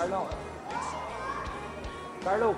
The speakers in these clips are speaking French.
Carlão. Carlão.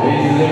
Praise